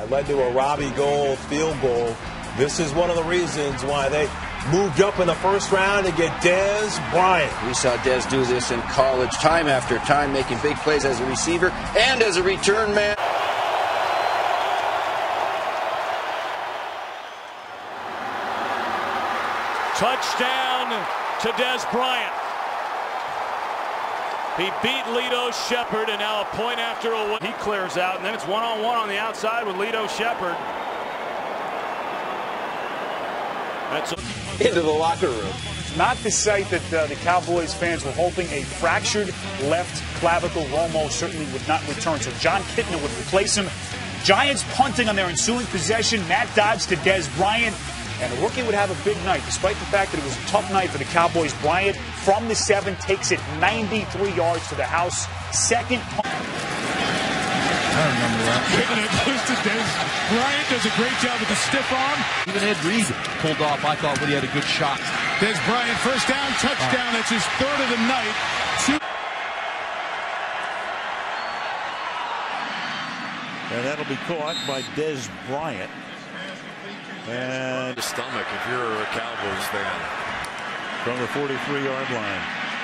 It led to a Robbie Gould field goal. This is one of the reasons why they moved up in the first round to get Dez Bryant. We saw Dez do this in college time after time, making big plays as a receiver and as a return man. Touchdown to Dez Bryant. He beat Lito Sheppard, and now a point after a one. He clears out, and then it's one-on-one -on, -one on the outside with Lito Sheppard. That's into the locker room. Not the sight that uh, the Cowboys fans were hoping. A fractured left clavicle. Romo certainly would not return, so Jon Kitna would replace him. Giants punting on their ensuing possession. Matt Dodge to Dez Bryant. And the rookie would have a big night, despite the fact that it was a tough night for the Cowboys. Bryant from the seven takes it 93 yards to the house. Second punt. I remember that. Kicking it close to Dez. Bryant does a great job with the stiff arm. Even Ed Reed pulled off, I thought, when he had a good shot. Dez Bryant, first down, touchdown. That's his third of the night. Two. And that'll be caught by Dez Bryant. And the stomach if you're a Cowboys fan. From the 43-yard line.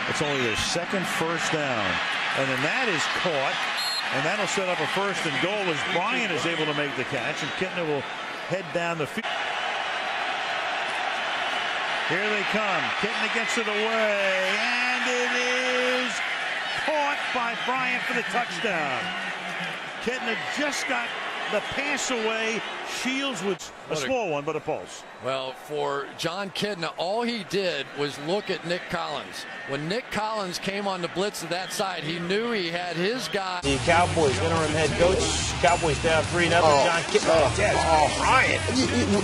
It's only their second first down. And then that is caught. And that'll set up a first and goal as Bryant is able to make the catch. And Kitna will head down the field. Here they come. Kitna gets it away. And it is caught by Bryant for the touchdown. Kitna just got the pass away. Shields with a small one, but a pulse. Well, for Jon Kitna, all he did was look at Nick Collins. When Nick Collins came on the blitz to that side, he knew he had his guy. The Cowboys interim head coach. Cowboys down 3 0. Oh, Jon Kitna. Oh, oh Bryant.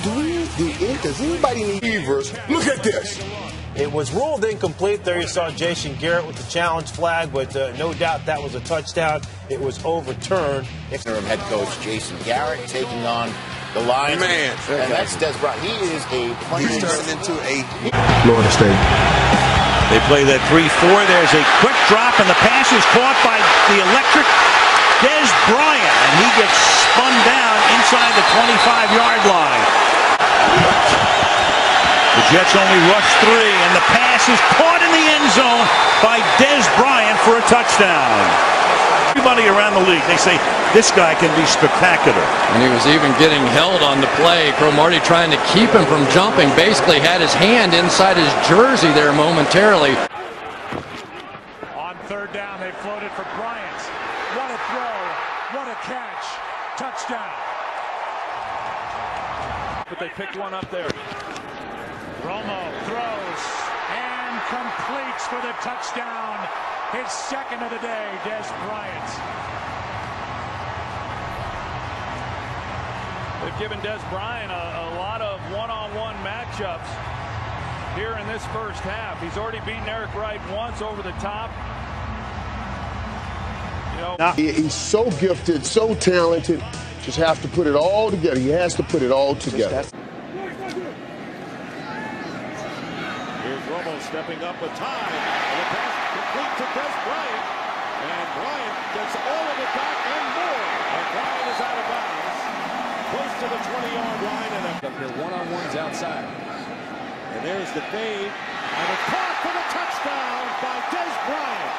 Do we, do, does anybody need Beavers? Look at this. It was ruled incomplete. There you saw Jason Garrett with the challenge flag, but uh, no doubt that was a touchdown. It was overturned. Interim head coach Jason Garrett taking on the Lions. Man, and that's Dez Bryant. He is a He's turning into a Florida State. They play that 3-4. There's a quick drop, and the pass is caught by the electric Dez Bryant, and he gets spun down inside the 25-yard line. The Jets only rush three, and the pass is caught in the end zone by Dez Bryant for a touchdown. Everybody around the league, they say this guy can be spectacular. And he was even getting held on the play. Cromartie trying to keep him from jumping. Basically had his hand inside his jersey there momentarily. On third down, they floated for Bryant. What a throw. What a catch. Touchdown. But they picked one up there. Romo throws and completes for the touchdown. His second of the day, Dez Bryant. They've given Dez Bryant a, a lot of one-on-one -on -one matchups here in this first half. He's already beaten Eric Wright once over the top. You know, he's so gifted, so talented. Just have to put it all together. He has to put it all together. Stepping up with time. And the pass complete to Dez Bryant. And Bryant gets all of it back and more. And Bryant is out of bounds. Close to the 20-yard line. And up here, one-on-ones outside. And there's the fade. And a caught for the touchdown by Dez Bryant.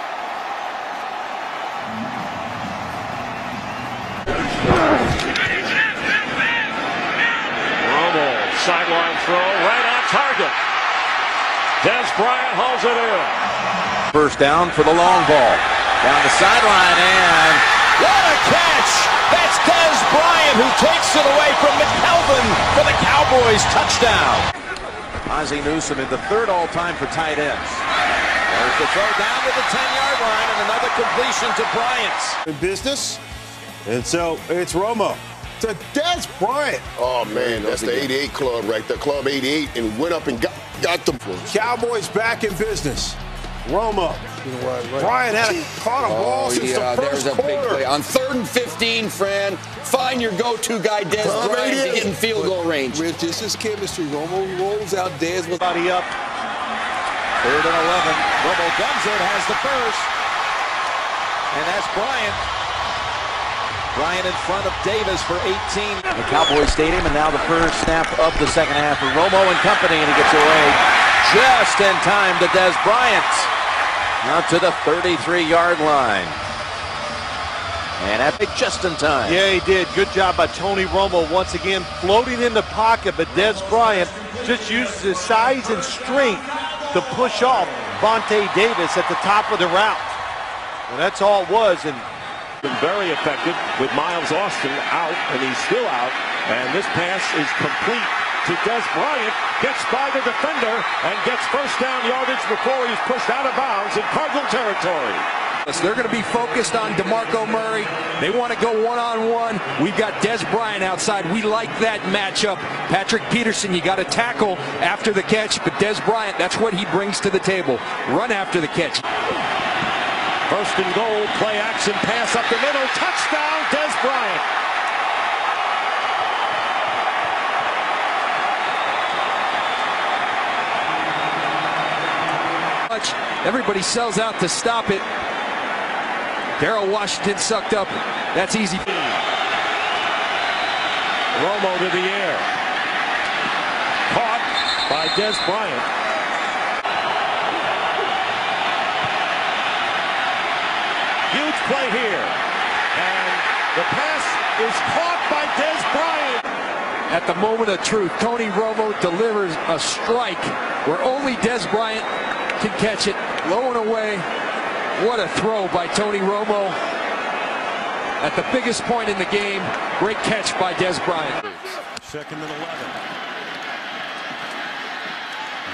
Romo, sideline throw, right on target. Dez Bryant hauls it in. First down for the long ball. Down the sideline and what a catch! That's Dez Bryant who takes it away from McKelvin for the Cowboys touchdown. Ozzie Newsome in the third all-time for tight ends. There's the throw down to the 10-yard line and another completion to Bryant. In business, and so it's Romo to Dez Bryant. Oh, man, that's the 88 club right there, Club 88, and went up and got got them. Cowboys back in business. Romo. Brian had a, caught a oh, ball oh, since yeah, the first there's a quarter. big play. On third and 15, Fran, find your go-to guy, Dez Tom Bryant, to get in field goal range. With just his chemistry, Romo rolls out Dez with body up. Third and 11. Romo guns it, has the first. And that's Bryant. Bryant in front of Davis for 18. The Cowboy Stadium, and now the first snap of the second half for Romo and company, and he gets away just in time to Dez Bryant. Out to the 33-yard line. And Epic just in time. Yeah, he did. Good job by Tony Romo once again floating in the pocket, but Dez Bryant just uses his size and strength to push off Vontae Davis at the top of the route. And that's all it was. And been very effective with Miles Austin out, and he's still out. And this pass is complete to Dez Bryant. Gets by the defender and gets first down yardage before he's pushed out of bounds in Cardinal territory. They're going to be focused on DeMarco Murray. They want to go one-on-one. We've got Dez Bryant outside. We like that matchup. Patrick Peterson, you got to tackle after the catch, but Dez Bryant, that's what he brings to the table. Run after the catch. First and goal, play action pass up the middle. Touchdown, Dez Bryant. Everybody sells out to stop it. Daryl Washington sucked up. That's easy. Romo to the air. Caught by Dez Bryant. Play here. And the pass is caught by Dez Bryant. At the moment of truth, Tony Romo delivers a strike where only Dez Bryant can catch it. Low and away. What a throw by Tony Romo. At the biggest point in the game, great catch by Dez Bryant. Second and 11.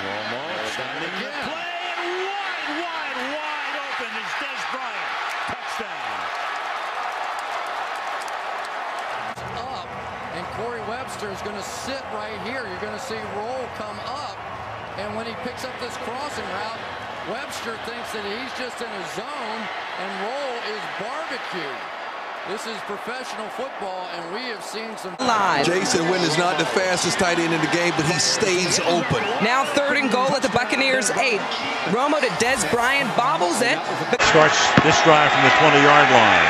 Romo standing the play and wide, wide, wide open is Dez Bryant. Touchdown. Up, and Corey Webster is going to sit right here. You're going to see Rolle come up, and when he picks up this crossing route, Webster thinks that he's just in a zone, and Rolle is barbecue. This is professional football, and we have seen some live. Jason Witten is not the fastest tight end in the game, but he stays open. Now third and goal at the Buccaneers eight. Romo to Dez Bryant bobbles it. Starts this drive from the 20-yard line.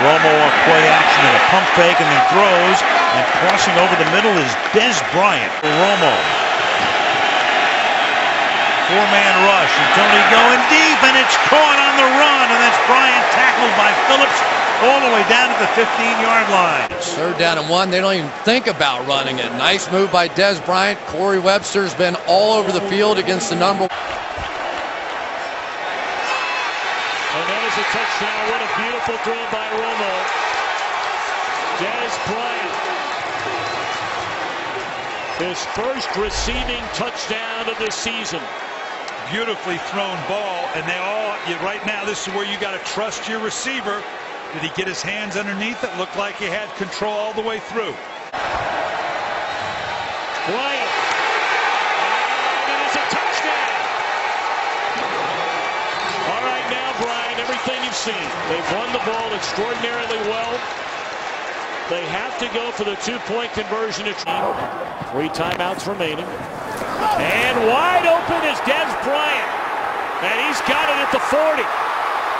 Romo a play action and a pump fake, and then throws, and crossing over the middle is Dez Bryant. Romo Four-man rush, and Tony going deep, and it's caught on the run, and that's Bryant tackled by Phillips all the way down at the 15-yard line. Third down and one. They don't even think about running it. Nice move by Dez Bryant. Corey Webster's been all over the field against the number. And that is a touchdown. What a beautiful throw by Romo. Dez Bryant. His first receiving touchdown of the season. Beautifully thrown ball, and they all, right now, this is where you got to trust your receiver. Did he get his hands underneath it? Looked like he had control all the way through. Bryant. And it is a touchdown. All right, now, Brian, everything you've seen. They've run the ball extraordinarily well. They have to go for the two-point conversion. Three timeouts remaining. And wide open is Dez Bryant. And he's got it at the 40.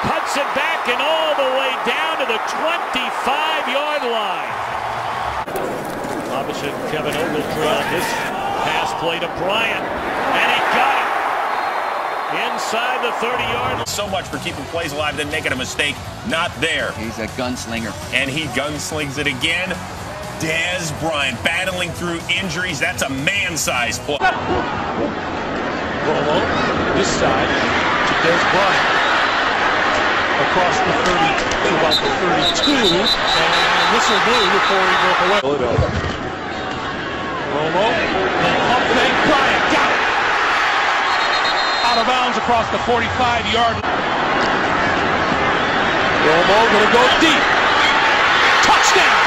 Cuts it back and all the way down to the 25-yard line. Robinson, Kevin Ogletree on this pass play to Bryant. And he. Inside the 30-yard line. So much for keeping plays alive, then making a mistake. Not there. He's a gunslinger. And he gunslings it again. Dez Bryant battling through injuries. That's a man-sized play. Romo, this side to Dez Bryant. Across the 30 to about the 32. And this will do before he broke away. Romo, up fake, Bryant got it. Out of bounds across the 45-yard. line. Romo gonna go deep. Touchdown!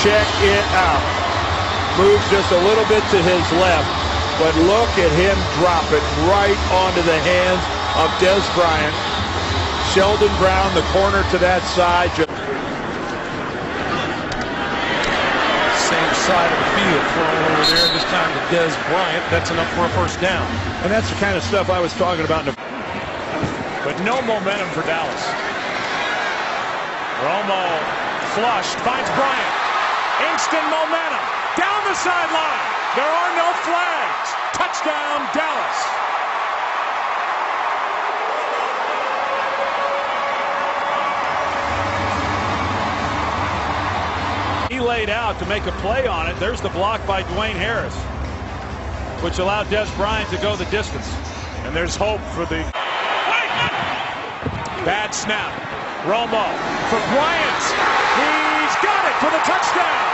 check it out. Moves just a little bit to his left, but look at him drop it right onto the hands of Dez Bryant. Sheldon Brown, the corner to that side. Side of the field, throwing over there, this time to Dez Bryant. That's enough for a first down. And that's the kind of stuff I was talking about the no momentum for Dallas. Romo flushed, finds Bryant. Instant momentum. Down the sideline. There are no flags. Touchdown, Dallas. Laid out to make a play on it. There's the block by Dwayne Harris, which allowed Dez Bryant to go the distance. And there's hope for the bad snap. Romo for Bryant. He's got it for the touchdown.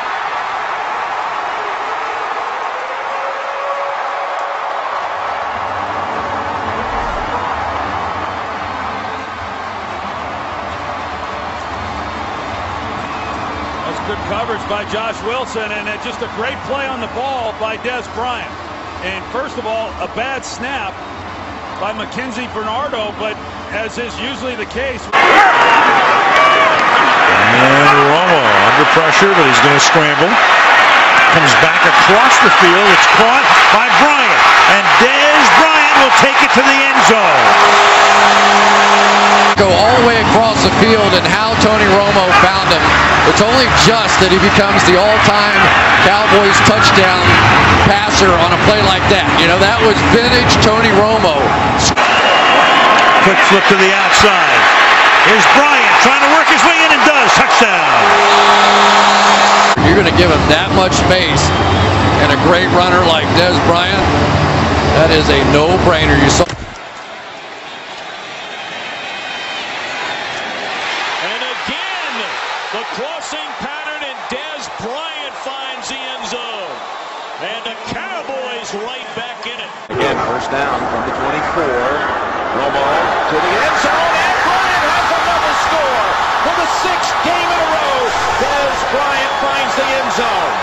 That's good coverage by Josh Wilson, and just a great play on the ball by Dez Bryant. And first of all, a bad snap by Mackenzie Bernardo, but as is usually the case. And Romo under pressure, but he's going to scramble. Comes back across the field. It's caught by Bryant. And Dez will take it to the end zone. Go all the way across the field and how Tony Romo found him. It's only just that he becomes the all-time Cowboys touchdown passer on a play like that. You know, that was vintage Tony Romo. Quick flip to the outside. Here's Bryant trying to work his way in and does. Touchdown. You're going to give him that much space and a great runner like Dez Bryant. That is a no-brainer. You saw. And again, the crossing pattern, and Dez Bryant finds the end zone. And the Cowboys right back in it. Again, first down from the 24. Romo to the end zone, and Bryant has another score for the sixth game in a row. Dez Bryant finds the end zone.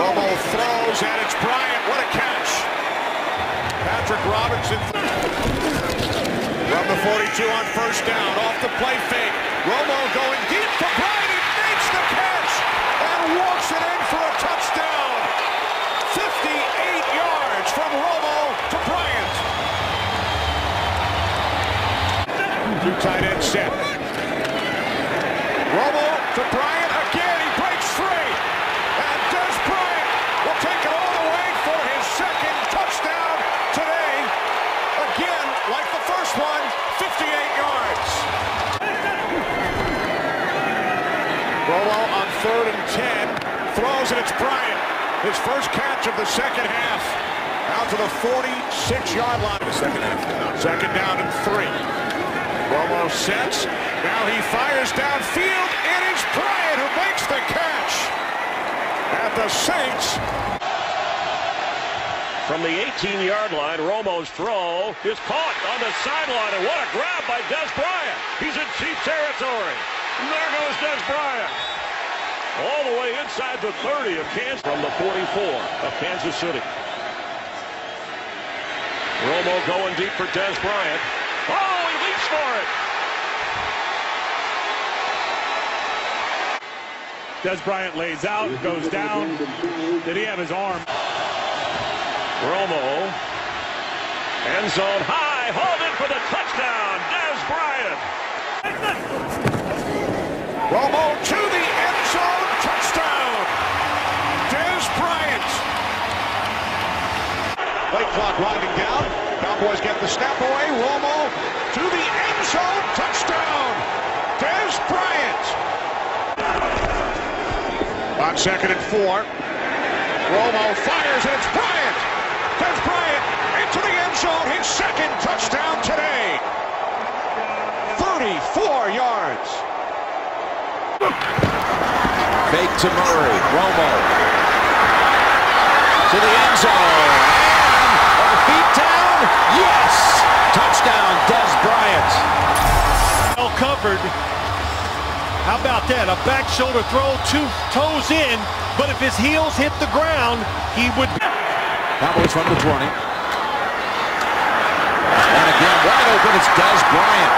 Romo throws, and it's Bryant. What a catch. Patrick Robinson from the 42 on first down. Off the play fake. Romo going deep for Bryant. He makes the catch and walks it in for a touchdown. 58 yards from Romo to Bryant. Two tight end set. Romo to Bryant again. He breaks free. And Dez Bryant will take it all the way for his second touchdown today. Again, like the first one, 58 yards. Romo on third and 10. Throws and it's Bryant. His first catch of the second half. Out to the 46-yard line. Second. Second down and three. Romo sets. Now he fires downfield. It is Bryant who makes the catch. At the Saints. From the 18-yard line, Romo's throw is caught on the sideline, and what a grab by Dez Bryant. He's in cheap territory. There goes Dez Bryant. All the way inside the 30 of Kansas from the 44 of Kansas City. Romo going deep for Dez Bryant. Oh, he leaps for it. Dez Bryant lays out, goes down. Did he have his arm? Romo. End zone high. Hauled in for the touchdown. Dez Bryant. Romo to the end zone. Touchdown. Dez Bryant. Play clock winding down. Cowboys get the snap away. Romo to the end zone. Touchdown. Dez Bryant. On second and four. Romo fires and it's Bryant. Dez Bryant into the end zone. His second touchdown today. 34 yards. Fake to Murray. Romo to the end zone. Yes! Touchdown, Dez Bryant. Well covered. How about that? A back shoulder throw, two toes in, but if his heels hit the ground, he would. Cowboys from the 20. And again, wide open, it's Dez Bryant.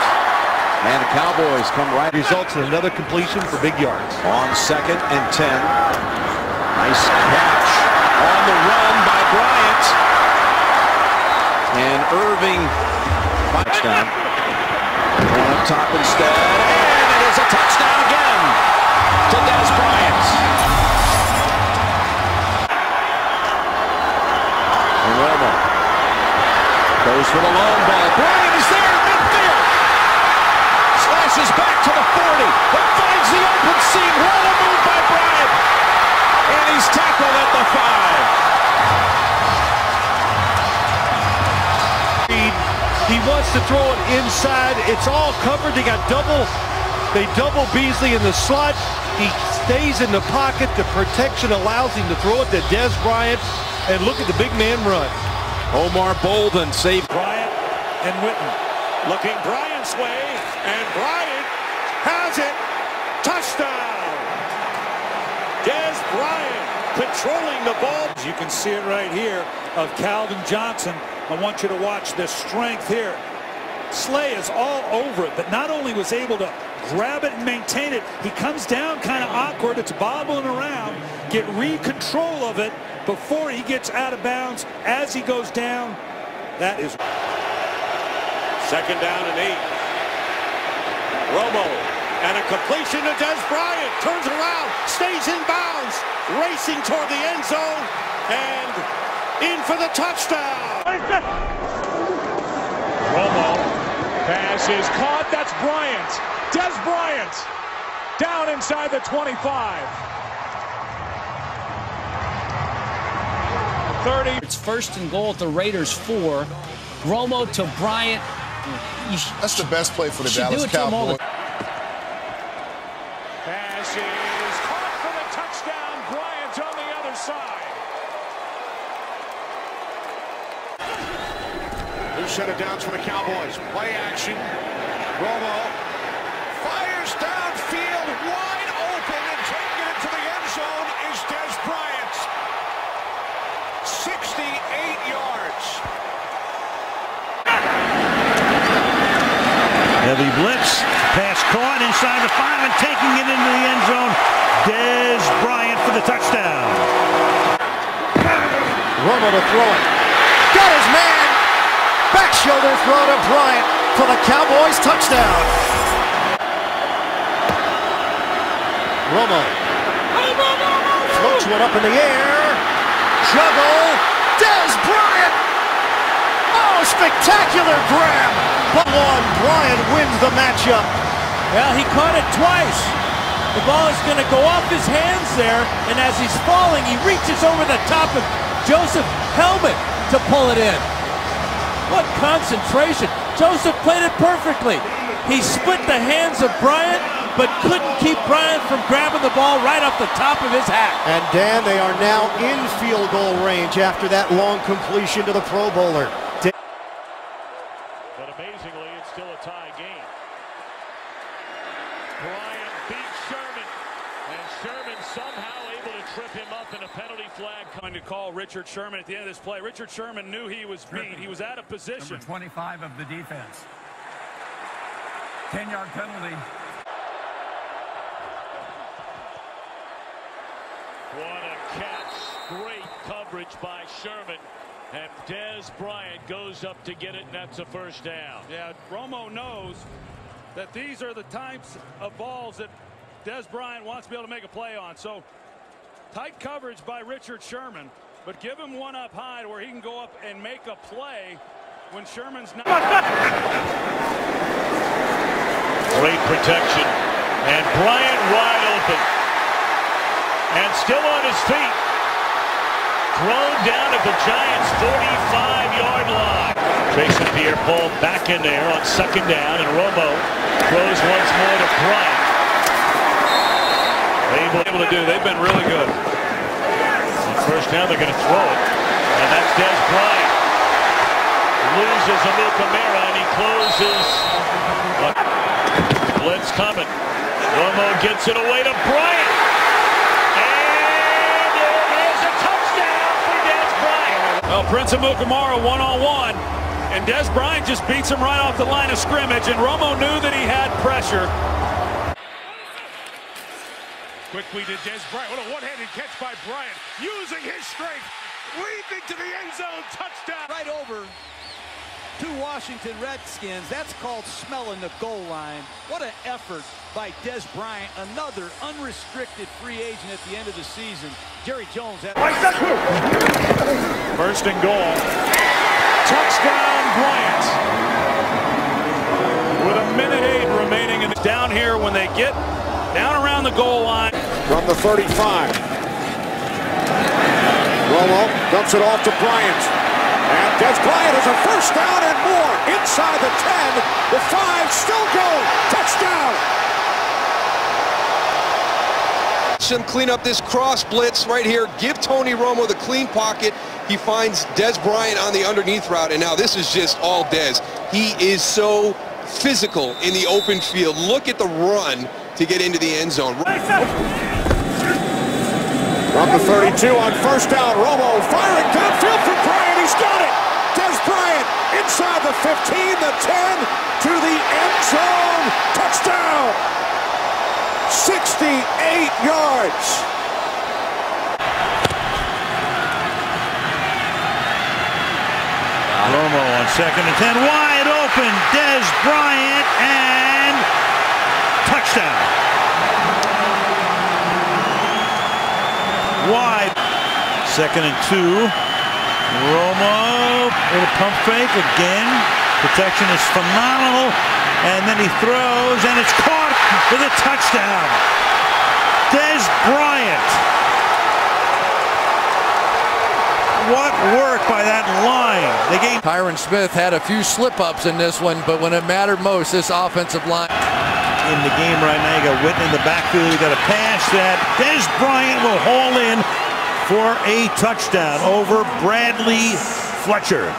And the Cowboys come right. Results in another completion for big yards. On second and 10. Nice catch. On the run by Bryant. And Irving. Touchdown. Going up top instead. And it is a touchdown again to Dez Bryant. And Romo goes for the long ball. Bryant is there in midfield. Slashes back to the 40. But finds the open seam. What a move by Bryant. And he's tackled at the five. He wants to throw it inside. It's all covered. They got double. They double Beasley in the slot. He stays in the pocket. The protection allows him to throw it to Dez Bryant. And look at the big man run. Omar Bolden saved. Bryant and Witten looking Bryant's way, and Bryant has it. Touchdown! Dez Bryant controlling the ball. You can see it right here of Calvin Johnson. I want you to watch the strength here. Slay is all over it, but not only was able to grab it and maintain it, he comes down kind of awkward. It's bobbling around. Get re-control of it before he gets out of bounds as he goes down. That is second down and eight. Romo and a completion to Dez Bryant. Turns around, stays in bounds, racing toward the end zone, and in for the touchdown. Romo pass is caught. That's Bryant. Dez Bryant down inside the 25. 30. It's first and goal at the Raiders four. Romo to Bryant. That's the best play for the Dallas it to him all Cowboys. the- Pass is caught for the touchdown. Bryant on the other side. New set of downs for the Cowboys. Play action. Romo fires downfield wide open and taking it to the end zone is Dez Bryant. 68 yards. Heavy blitz. Pass caught inside the five and taking it into the end zone. Dez Bryant for the touchdown. Romo to throw it. Got his man. Shoulder throw to Bryant for the Cowboys touchdown. Romo. Floats one up in the air. Juggle. Dez Bryant. Oh, spectacular grab. But one. Bryant wins the matchup. Well, he caught it twice. The ball is going to go off his hands there, and as he's falling, he reaches over the top of Joseph Helmet to pull it in. What concentration. Joseph played it perfectly. He split the hands of Bryant, but couldn't keep Bryant from grabbing the ball right off the top of his hat. And Dan, they are now in field goal range after that long completion to the Pro Bowler. Da- But amazingly, it's still a tie game. Bryant beats Sherman, and Sherman somehow able to trip him up in a penalty flag. Going to call Richard Sherman at the end of this play. Richard Sherman knew he was beat. He was out of position. Number 25 of the defense. 10-yard penalty. What a catch. Great coverage by Sherman. And Dez Bryant goes up to get it, and that's a first down. Yeah, Romo knows that these are the types of balls that Dez Bryant wants to be able to make a play on. So tight coverage by Richard Sherman, but give him one up high where he can go up and make a play when Sherman's not. Great protection. And Bryant wide open. And still on his feet. Thrown down at the Giants' 45-yard line. Jason Pierre-Paul back in there on second down, and Romo throws once more to Bryant. Able, able to do. They've been really good. First down, they're going to throw it. And that's Dez Bryant. Loses Amukamara, and he closes. Blitz coming. Romo gets it away to Bryant. And it is a touchdown for Dez Bryant. Well, Prince Amukamara one-on-one, and Dez Bryant just beats him right off the line of scrimmage, and Romo knew that he had pressure. Quickly to Dez Bryant. What a one-handed catch by Bryant. Using his strength. Leaping to the end zone. Touchdown. Right over to Washington Redskins. That's called smelling the goal line. What an effort by Dez Bryant. Another unrestricted free agent at the end of the season. Jerry Jones. Had First and goal. Touchdown Bryant. With a minute eight remaining in the down here when they get down around the goal line. From the 35. Romo dumps it off to Bryant. And Dez Bryant has a first down and more. Inside the 10. The 5 still going. Touchdown. Clean up this cross blitz right here. Give Tony Romo the clean pocket. He finds Dez Bryant on the underneath route, and now this is just all Dez. He is so physical in the open field. Look at the run to get into the end zone. From the 32 on first down, Romo firing downfield for Bryant. He's got it. Dez Bryant inside the 15, the 10, to the end zone. Touchdown. 68 yards. Romo on second and 10, wide open, Dez Bryant, and touchdown. Wide, second and two, Romo, little pump fake again, protection is phenomenal, and then he throws, and it's caught with a touchdown. Dez Bryant. What work by that line. They gave Tyron Smith had a few slip-ups in this one, but when it mattered most, this offensive line. In the game right now. You got Witten in the backfield. You got a pass that Dez Bryant will haul in for a touchdown over Bradley Fletcher.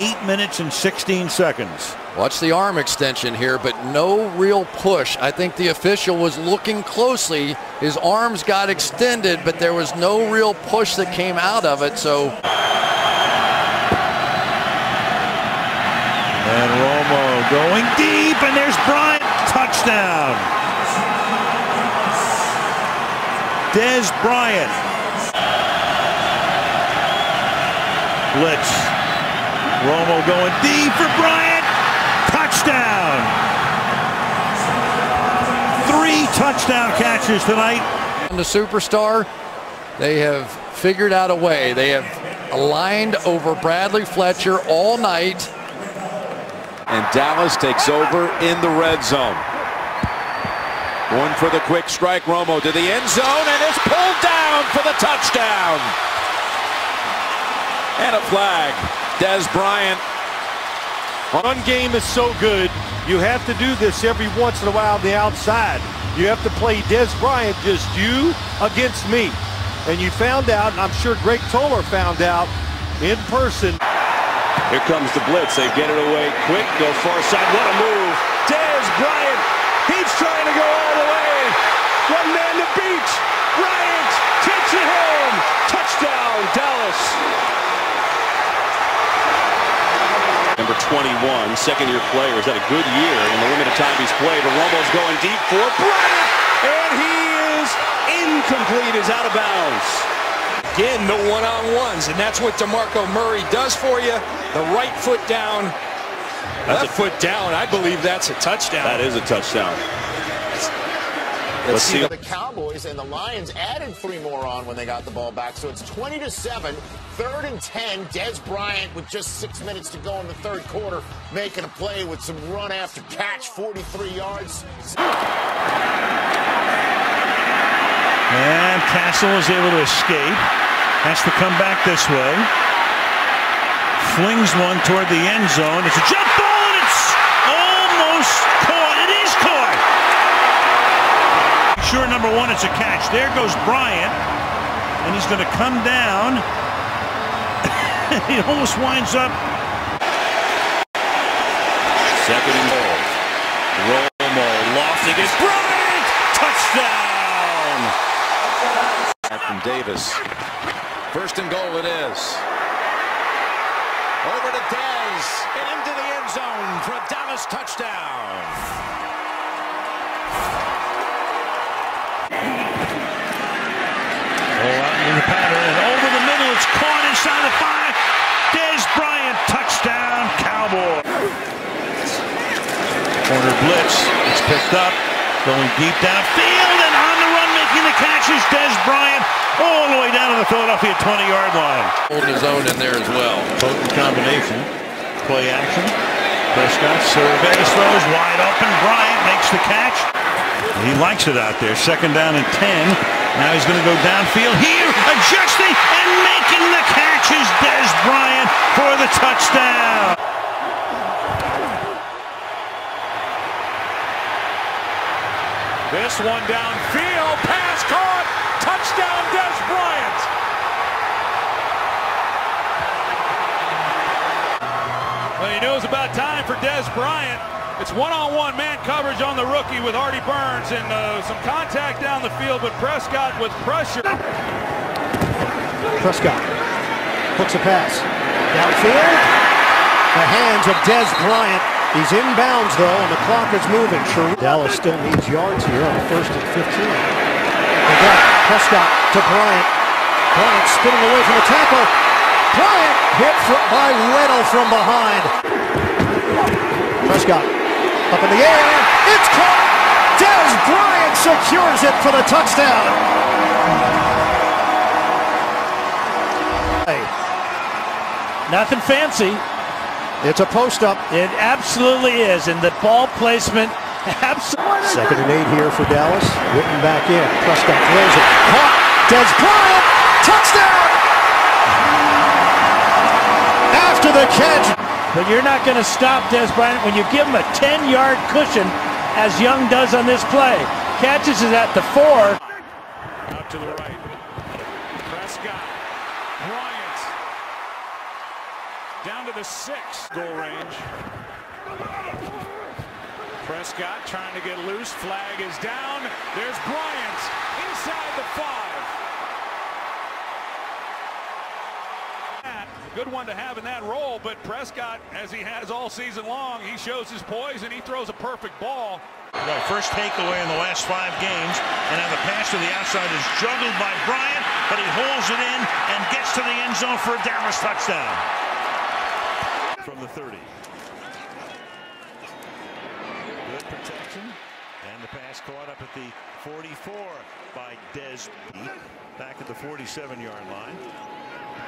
Eight minutes and 16 seconds. Watch the arm extension here, but no real push. I think the official was looking closely. His arms got extended, but there was no real push that came out of it. So And Romo going deep, and there's Bryant. Touchdown. Dez Bryant. Blitz. Romo going deep for Bryant. Touchdown. Three touchdown catches tonight. And the superstar, they have figured out a way. They have aligned over Bradley Fletcher all night. And Dallas takes over in the red zone. One for the quick strike. Romo to the end zone, and it's pulled down for the touchdown. And a flag. Dez Bryant. One game is so good, you have to do this every once in a while on the outside. You have to play Dez Bryant, just you against me. And you found out, and I'm sure Greg Toler found out in person. Here comes the blitz. They get it away quick. Go far side. What a move. Dez Bryant. He's trying to go all the way. One man to beat. Bryant takes it home. Touchdown, Dallas. Number 21, second-year player. He's had a good year in the limited time he's played. Romo's going deep for Bryant. And he is incomplete. Is out of bounds. Again, the one-on-ones, and that's what DeMarco Murray does for you. The right foot down, That's left foot down. I believe that's a touchdown. That is a touchdown. Let's see. The Cowboys and the Lions added three more on when they got the ball back, so it's 20 to 7, third and 10. Dez Bryant with just six minutes to go in the third quarter, making a play with some run after catch, 43 yards. And Cassel is able to escape. Has to come back this way. Flings one toward the end zone. It's a jump ball and it's almost caught. It is caught. Sure, number one, it's a catch. There goes Bryant. And he's going to come down. he almost winds up. Second and goal. Romo Davis. First and goal it is. Over to Dez and into the end zone for a Dallas touchdown. and over the middle. It's caught inside the five. Dez Bryant, touchdown, Cowboy. Corner blitz. It's picked up. Going deep downfield making the catch is Dez Bryant all the way down to the Philadelphia 20-yard line. Holding his own in there as well. Potent combination. Play action. Prescott surveys, throws wide open. Bryant makes the catch. He likes it out there. Second down and 10. Now he's going to go downfield here, adjusting and making the catch is Dez Bryant for the touchdown. This one downfield, pass caught, touchdown Dez Bryant. Well, he knows about time for Dez Bryant. It's one-on-one man coverage on the rookie with Artie Burns and uh, some contact down the field, but Prescott with pressure. Prescott hooks a pass. Downfield. The hands of Dez Bryant. He's inbounds, though, and the clock is moving. Sure. Dallas still needs yards here on first and 15. Again, Prescott to Bryant. Bryant spinning away from the tackle. Bryant hit by Weddle from behind. Prescott up in the air. It's caught. Dez Bryant secures it for the touchdown. Nothing fancy. It's a post up. It absolutely is. And the ball placement, absolutely. Second and eight here for Dallas. Witten back in. Prescott throws it. Caught. Dez Bryant. Touchdown. After the catch. But you're not going to stop Dez Bryant when you give him a 10-yard cushion, as Young does on this play. Catches it at the four. Out to the right. Prescott. Bryant. Down to the six. Goal range. Prescott trying to get loose. Flag is down. There's Bryant inside the five. Good one to have in that role, but Prescott, as he has all season long, he shows his poise and he throws a perfect ball. The first takeaway in the last five games, and now the pass to the outside is juggled by Bryant, but he holds it in and gets to the end zone for a Dallas touchdown. From the 30. Good protection, and the pass caught up at the 44 by Dez. Back at the 47-yard line.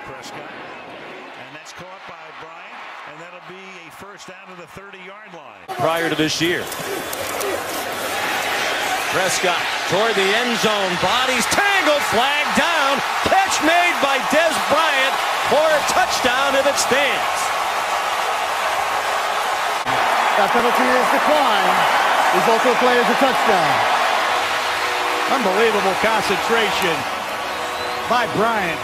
Prescott. And that's caught by Bryant, and that'll be a first down to the 30-yard line. Prior to this year. Prescott toward the end zone. Bodies tangled. Flag down. Catch made by Dez Bryant for a touchdown if it stands. That penalty is declined. Result of the play is a touchdown. Unbelievable concentration by Bryant.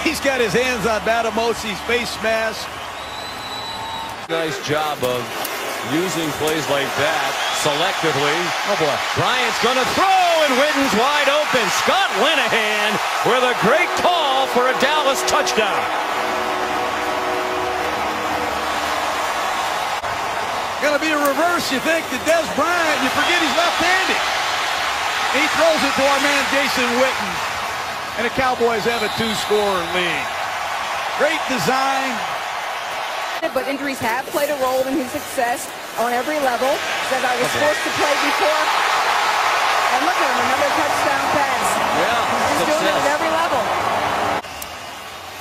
He's got his hands on Batamosi's face mask. Nice job of using plays like that selectively. Oh boy. Bryant's going to throw and Witten's wide open. Scott Linehan with a great call for a Dallas touchdown. Going to be a reverse, you think, to Dez Bryant. You forget he's left-handed. He throws it to our man Jason Witten. And the Cowboys have a two-score lead. Great design. But injuries have played a role in his success on every level. Said I was forced to play before. And look at him, another touchdown pass. Yeah, He's doing it at every level.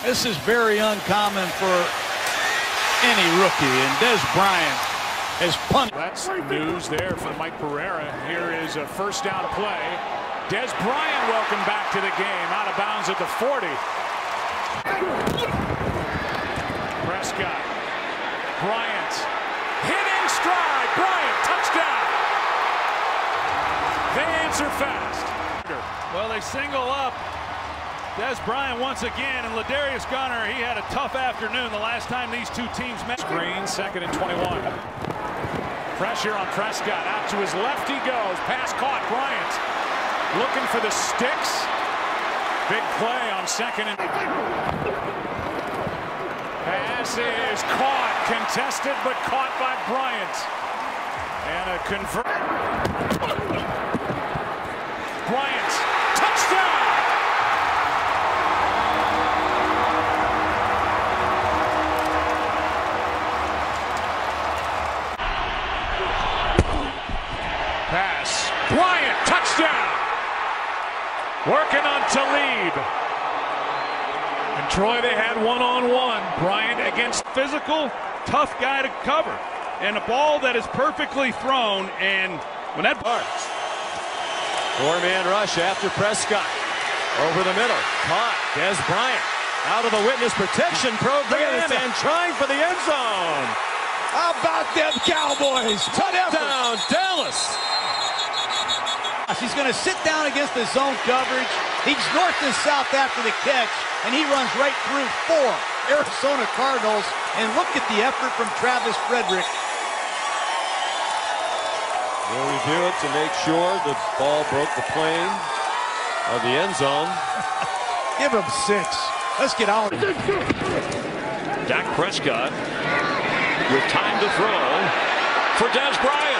This is very uncommon for any rookie. And Dez Bryant has punted. That's news there for Mike Pereira. Here is a first down play. Dez Bryant welcome back to the game. Out of bounds at the 40. Prescott. Bryant. Hitting stride. Bryant. Touchdown. They answer fast. Well, they single up Dez Bryant once again, and LaDarius Gunter, he had a tough afternoon the last time these two teams met. Screen, second and 21. Pressure on Prescott. Out to his left he goes. Pass caught. Bryant looking for the sticks. Big play on second and... Pass is caught. Contested, but caught by Bryant. And a convert... Working on Talib. And Troy, they had one-on-one. Bryant against physical, tough guy to cover. And a ball that is perfectly thrown. And when that... Four-man rush after Prescott. Over the middle. Caught. Dez Bryant out of the witness protection program and trying for the end zone. How about them Cowboys? Touchdown, Dallas. He's going to sit down against the zone coverage. He's north and south after the catch, and he runs right through four Arizona Cardinals. And look at the effort from Travis Frederick. We'll review it to make sure the ball broke the plane of the end zone. Give him six. Let's get out. Of it. Dak Prescott with time to throw for Dez Bryant.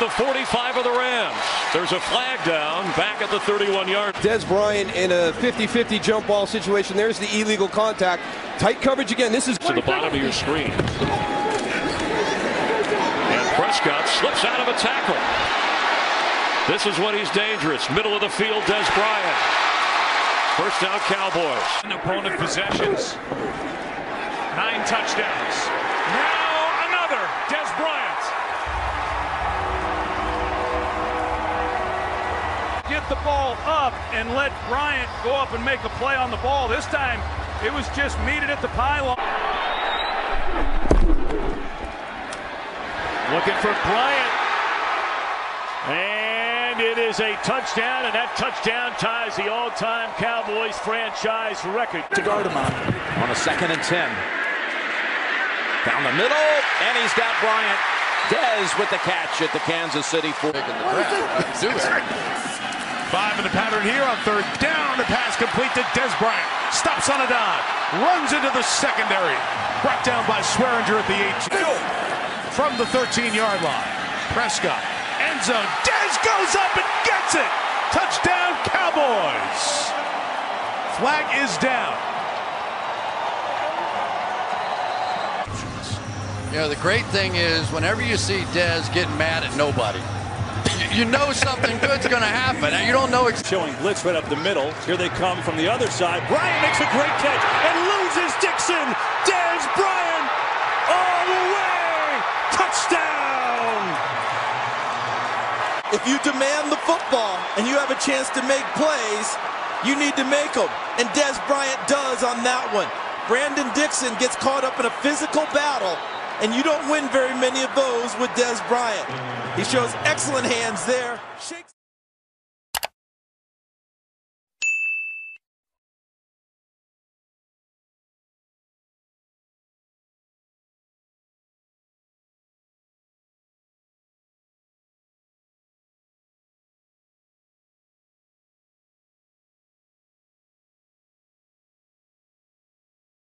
Inside the 45 of the Rams. There's a flag down back at the 31 yard. Dez Bryant in a 50-50 jump ball situation. There's the illegal contact. Tight coverage again. This is to the bottom of your screen. And Prescott slips out of a tackle. This is when he's dangerous. Middle of the field, Dez Bryant. First down, Cowboys. Opponent possessions. Nine touchdowns. The ball up and let Bryant go up and make a play on the ball. This time, it was just meted at the pylon. Looking for Bryant. And it is a touchdown, and that touchdown ties the all-time Cowboys franchise record. To guard him on. On a second and 10. Down the middle, and he's got Bryant. Dez with the catch at the Kansas City 4. Five in the pattern here on third down. The pass complete to Dez Bryant. Stops on a dime. Runs into the secondary. Brought down by Swearinger at the 18. From the 13-yard line. Prescott. End zone. Dez goes up and gets it. Touchdown Cowboys. Flag is down. Know, the great thing is whenever you see Dez getting mad at nobody, you know something good's going to happen. And you don't know. It's Showing blitz right up the middle. Here they come from the other side. Bryant makes a great catch and loses Dixon. Dez Bryant all the way. Touchdown. If you demand the football and you have a chance to make plays, you need to make them. And Dez Bryant does on that one. Brandon Dixon gets caught up in a physical battle, and you don't win very many of those with Dez Bryant. He shows excellent hands there.